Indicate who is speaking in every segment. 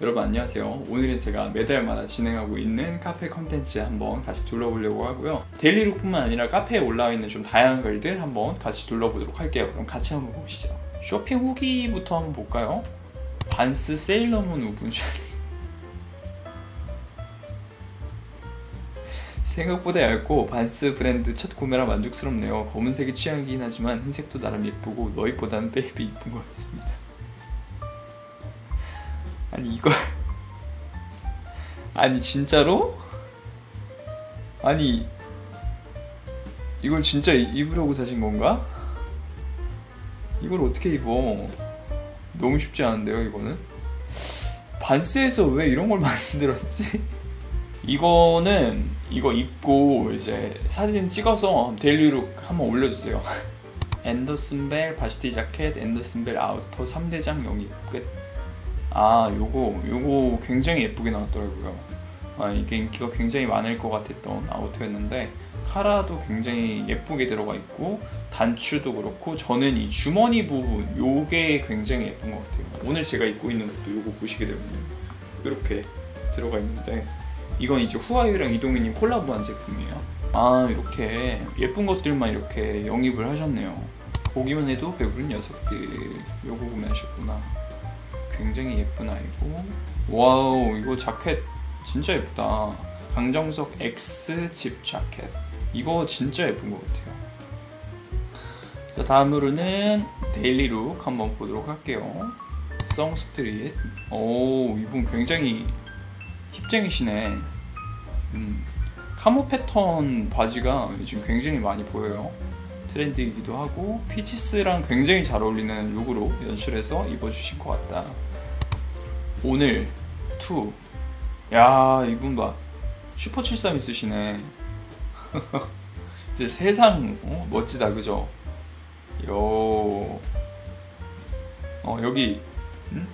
Speaker 1: 여러분 안녕하세요. 오늘은 제가 매달마다 진행하고 있는 카페 컨텐츠 한번 같이 둘러보려고 하고요. daily look뿐만 아니라 카페에 올라와 있는 좀 다양한 글들 한번 같이 둘러보도록 할게요. 그럼 같이 한번 보시죠. 쇼핑 후기부터 한번 볼까요? 반스 세일러문 woven 셔츠 생각보다 얇고 반스 브랜드 첫 구매라 만족스럽네요. 검은색이 취향이긴 하지만 흰색도 나름 예쁘고 너희보다는 베이비 이쁜 것 같습니다. 아니 이거 아니 진짜로? 아니 이걸 진짜 입으려고 사신 건가? 이걸 어떻게 입어? 너무 쉽지 않은데요 이거는? 반스에서 왜 이런 걸 만들었지? 이거는 이거 입고 이제 사진 찍어서 daily look 한번 올려주세요 앤더슨 벨 varsity 자켓 앤더슨 벨 outer 3대장 영입 끝 아, 요거 요거 굉장히 예쁘게 나왔더라고요. 아, 이게 인기가 굉장히 많을 것 같았던 아우터였는데 카라도 굉장히 예쁘게 들어가 있고 단추도 그렇고 저는 이 주머니 부분 요게 굉장히 예쁜 것 같아요. 오늘 제가 입고 있는 것도 요거 보시게 되면 이렇게 들어가 있는데 이건 이제 후아유랑 이동희님 콜라보한 제품이에요. 아 이렇게 예쁜 것들만 이렇게 영입을 하셨네요. 보기만 해도 배부른 녀석들 요거 구매하셨구나. 굉장히 예쁜 아이고. 와우 이거 자켓 진짜 예쁘다. 강정석 X 집 자켓. 이거 진짜 예쁜 것 같아요. 자 다음으로는 daily look 한번 보도록 할게요. 성스트릿 오 이분 굉장히 힙쟁이시네. 음, camo 패턴 바지가 요즘 굉장히 많이 보여요. 트렌드이기도 하고 피치스랑 굉장히 잘 어울리는 룩으로 연출해서 입어주신 것 같다 오늘 투. 야 이분 봐 슈퍼 73 있으시네. 이제 세상 어? 멋지다 그죠? 요. 어, 여기 음?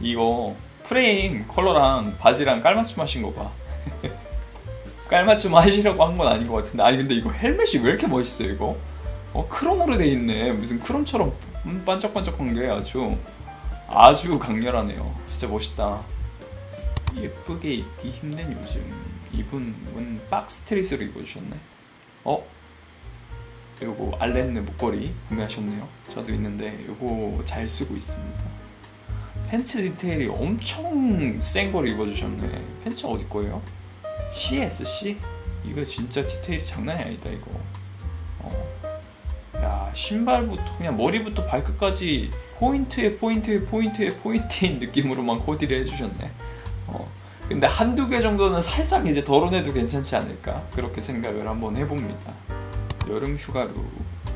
Speaker 1: 이거 프레임 컬러랑 바지랑 깔맞춤 하신 거 봐. 깔맞춤 하시려고 한 건 아닌 것 같은데. 아니 근데 이거 헬멧이 왜 이렇게 멋있어요 이거? 어 크롬으로 돼 있네. 무슨 크롬처럼 반짝반짝한 게 아주 아주 강렬하네요. 진짜 멋있다. 예쁘게 입기 힘든 요즘 이분은 박스트릿으로 입어주셨네. 어? 요거 알렌느 목걸이 구매하셨네요. 저도 있는데 요거 잘 쓰고 있습니다. 팬츠 디테일이 엄청 센 걸 입어주셨네. 팬츠 어디 거예요? CSC? 이거 진짜 디테일이 장난이 아니다 이거. 신발부터 그냥 머리부터 발끝까지 포인트에 포인트에 포인트에 포인트인 느낌으로만 코디를 해주셨네. 어, 근데 한두 개 정도는 살짝 이제 덜어내도 괜찮지 않을까 그렇게 생각을 한번 해봅니다. 여름 휴가로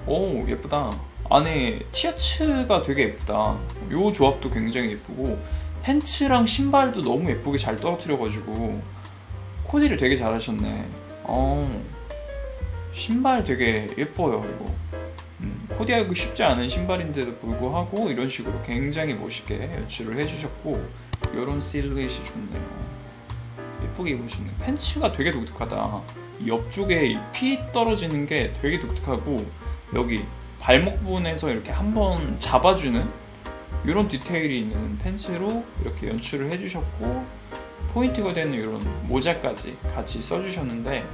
Speaker 1: 오 예쁘다. 안에 티셔츠가 되게 예쁘다. 요 조합도 굉장히 예쁘고 팬츠랑 신발도 너무 예쁘게 잘 떨어뜨려가지고 코디를 되게 잘하셨네. 어 신발 되게 예뻐요 이거. 음, 코디하기 쉽지 않은 신발인데도 불구하고 이런 식으로 굉장히 멋있게 연출을 해주셨고 이런 실루엣이 좋네요. 예쁘게 입으시네. 팬츠가 되게 독특하다. 옆쪽에 피 떨어지는 게 되게 독특하고 여기 발목 부분에서 이렇게 한번 잡아주는 이런 디테일이 있는 팬츠로 이렇게 연출을 해주셨고 포인트가 되는 이런 모자까지 같이 써주셨는데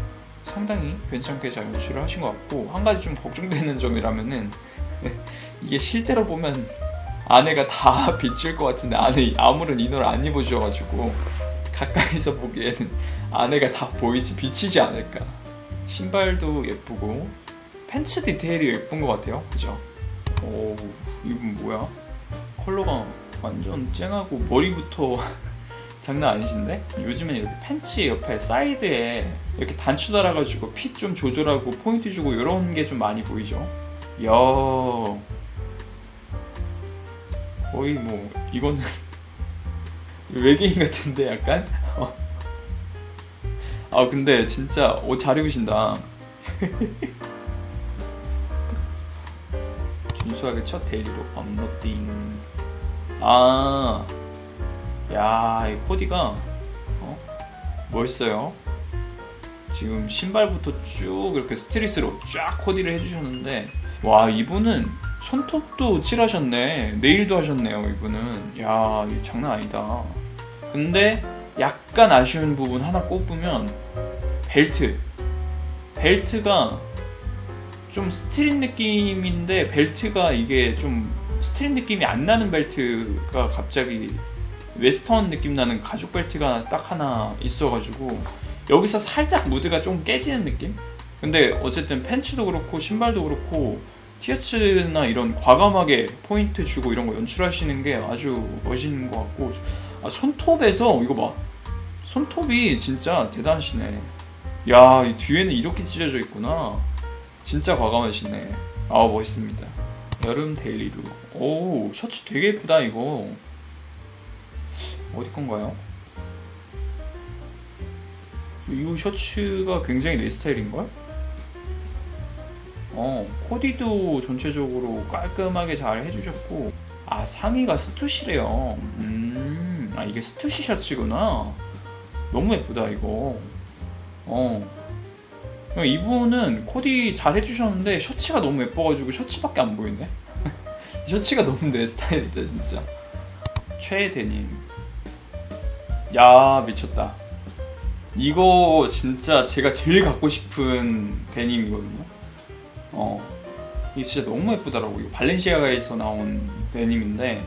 Speaker 1: 상당히 괜찮게 잘 연출을 하신 것 같고 한 가지 좀 걱정되는 점이라면은 이게 실제로 보면 안에가 다 비칠 것 같은데 안에 아무런 이너를 안 입어주셔가지고 가까이서 보기에는 안에가 다 보이지 비치지 않을까 신발도 예쁘고 팬츠 디테일이 예쁜 것 같아요 그죠? 오 이건 뭐야? 컬러가 완전 쨍하고 머리부터 장난 아니신데? 요즘엔 이렇게 팬츠 옆에 사이드에 이렇게 단추 달아가지고 fit 좀 조절하고 포인트 주고 이런 게 좀 많이 보이죠? 야 거의 뭐 이거는 외계인 같은데 약간? 아 근데 진짜 옷잘 입으신다 준수하게 첫 daily로 uploading 아 야, 이 코디가 어? 멋있어요. 지금 신발부터 쭉 이렇게 street으로 쫙 코디를 해주셨는데 와 이분은 손톱도 칠하셨네 네일도 하셨네요 이분은 야 장난 아니다 근데 약간 아쉬운 부분 하나 꼽으면 벨트. 벨트가 좀 street 느낌인데 벨트가 이게 좀 street 느낌이 안 나는 벨트가 갑자기 웨스턴 느낌 나는 가죽 벨트가 딱 하나 있어가지고 여기서 살짝 무드가 좀 깨지는 느낌? 근데 어쨌든 팬츠도 그렇고 신발도 그렇고 티셔츠나 이런 과감하게 포인트 주고 이런 거 연출하시는 게 아주 멋있는 것 같고. 아, 손톱에서 이거 봐. 손톱이 진짜 대단하시네. 야 뒤에는 이렇게 찢어져 있구나. 진짜 과감하시네. 아 멋있습니다. 여름 데일리룩. 오 셔츠 되게 예쁘다 이거 어디 건가요? 이 셔츠가 굉장히 내 스타일인걸? 어, 코디도 전체적으로 깔끔하게 잘 해주셨고. 아 상의가 스투시래요. 음, 아 이게 스투시 셔츠구나. 너무 예쁘다 이거. 어. 이분은 코디 잘 해주셨는데 셔츠가 너무 예뻐가지고 셔츠밖에 안 보이네? 셔츠가 너무 내 스타일이다 진짜. 최대님 야 미쳤다. 이거 진짜 제가 제일 갖고 싶은 데님이거든요. 어 이게 진짜 너무 예쁘더라고 이거 발렌시아가에서 나온 데님인데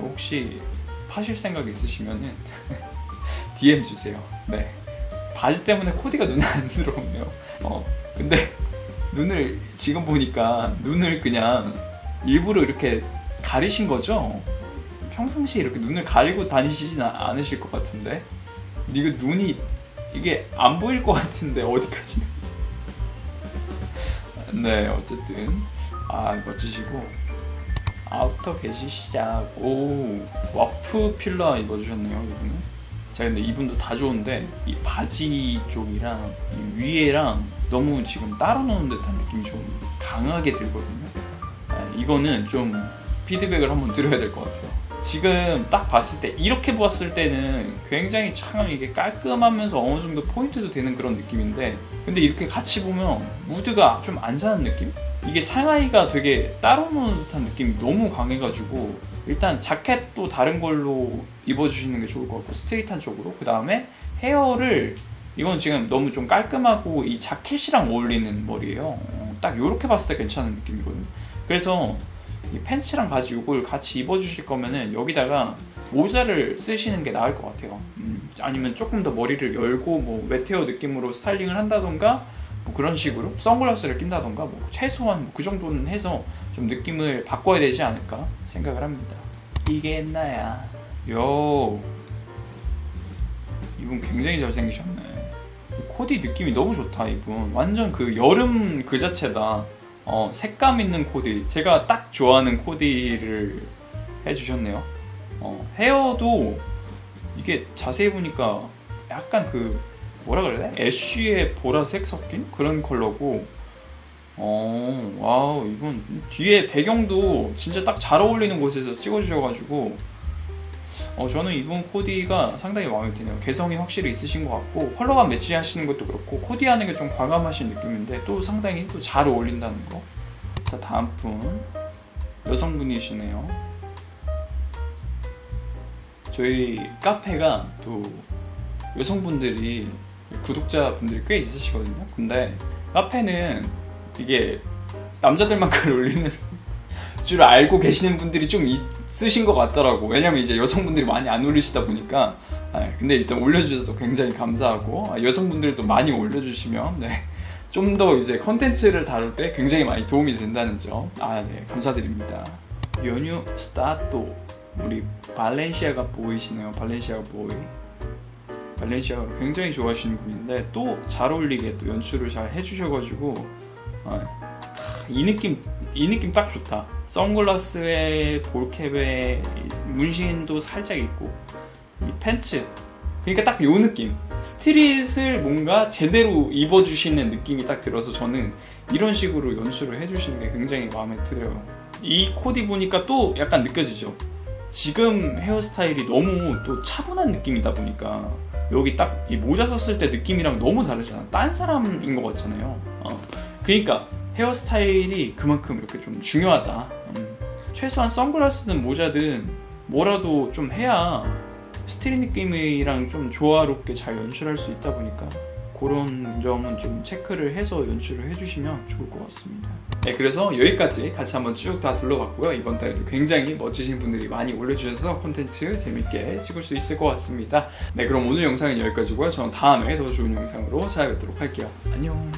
Speaker 1: 혹시 파실 생각 있으시면은 DM 주세요. 네. 바지 때문에 코디가 눈에 안 들어오네요. 어 근데 눈을 지금 보니까 눈을 그냥 일부러 이렇게 가리신 거죠? 평상시에 이렇게 눈을 가리고 다니시진 않으실 것 같은데? 이거 눈이 이게 안 보일 것 같은데 어디까지 네 어쨌든. 아 멋지시고. 아우터 게시 시작 오 와프 필러 입어주셨네요 이분은. 제가 근데 이분도 다 좋은데 이 바지 쪽이랑 이 위에랑 너무 지금 따로 노는 듯한 느낌이 좀 강하게 들거든요. 네, 이거는 좀 피드백을 한번 드려야 될 것 같아요 지금 딱 봤을 때 이렇게 보았을 때는 굉장히 참 이게 깔끔하면서 어느 정도 포인트도 되는 그런 느낌인데 근데 이렇게 같이 보면 무드가 좀 안 사는 느낌? 이게 상하이가 되게 따로 노는 듯한 느낌이 너무 강해가지고 일단 자켓도 다른 걸로 입어주시는 게 좋을 것 같고 스트레이트한 쪽으로. 그 다음에 헤어를 이건 지금 너무 좀 깔끔하고 이 자켓이랑 어울리는 머리예요. 어, 딱 이렇게 봤을 때 괜찮은 느낌이거든요. 그래서 이 팬츠랑 바지 이걸 같이 입어주실 거면은 여기다가 모자를 쓰시는 게 나을 것 같아요. 음, 아니면 조금 더 머리를 열고 뭐 웨테어 느낌으로 스타일링을 한다던가 뭐 그런 식으로 선글라스를 낀다던가 뭐 최소한 뭐 그 정도는 해서 좀 느낌을 바꿔야 되지 않을까 생각을 합니다. 이게 나야. 요 이분 굉장히 잘생기셨네. 코디 느낌이 너무 좋다 이분. 완전 그 여름 그 자체다. 어, 색감 있는 코디. 제가 딱 좋아하는 코디를 해주셨네요. 어, 헤어도 이게 자세히 보니까 약간 그 뭐라 그래야 돼? ash의 보라색 섞인 그런 컬러고. 어, wow. 이건 뒤에 배경도 진짜 딱 잘 어울리는 곳에서 찍어주셔가지고 어, 저는 이분 코디가 상당히 마음에 드네요. 개성이 확실히 있으신 것 같고 컬러감 매치 하시는 것도 그렇고 코디하는 게 좀 과감하신 느낌인데 또 상당히 또 잘 어울린다는 거. 자 다음 분 여성분이시네요. 저희 카페가 또 여성분들이 구독자분들이 꽤 있으시거든요. 근데 카페는 이게 남자들만 글 올리는 줄 알고 계시는 분들이 좀 있 으신 것 같더라고. 왜냐면 이제 여성분들이 많이 안 올리시다 보니까. 아, 근데 일단 올려주셔서 굉장히 감사하고 아, 여성분들도 많이 올려주시면 네, 좀 더 이제 컨텐츠를 다룰 때 굉장히 많이 도움이 된다는 점. 아, 네, 감사드립니다. 연휴 스타트 우리 발렌시아가 보이시네요. 발렌시아가 보이. 발렌시아를 굉장히 좋아하시는 분인데 또 잘 어울리게 또 연출을 잘 해주셔가지고 아, 이 느낌 이 느낌 딱 좋다. 선글라스에 ball cap에 문신도 살짝 있고 이 팬츠 그러니까 딱 요 느낌 street을 뭔가 제대로 입어주시는 느낌이 딱 들어서 저는 이런 식으로 연출을 해주시는 게 굉장히 마음에 들어요. 이 코디 보니까 또 약간 느껴지죠. 지금 헤어스타일이 너무 또 차분한 느낌이다 보니까 여기 딱 이 모자 썼을 때 느낌이랑 너무 다르잖아. 딴 사람인 것 같잖아요. 어. 그러니까 헤어스타일이 그만큼 이렇게 좀 중요하다. 음. 최소한 선글라스든 모자든 뭐라도 좀 해야 스테레오 느낌이랑 좀 조화롭게 잘 연출할 수 있다 보니까 그런 점은 좀 체크를 해서 연출을 해주시면 좋을 것 같습니다. 네, 그래서 여기까지 같이 한번 쭉 다 둘러봤고요. 이번 달에도 굉장히 멋지신 분들이 많이 올려주셔서 콘텐츠 재밌게 찍을 수 있을 것 같습니다. 네, 그럼 오늘 영상은 여기까지고요. 저는 다음에 더 좋은 영상으로 찾아뵙도록 할게요. 안녕.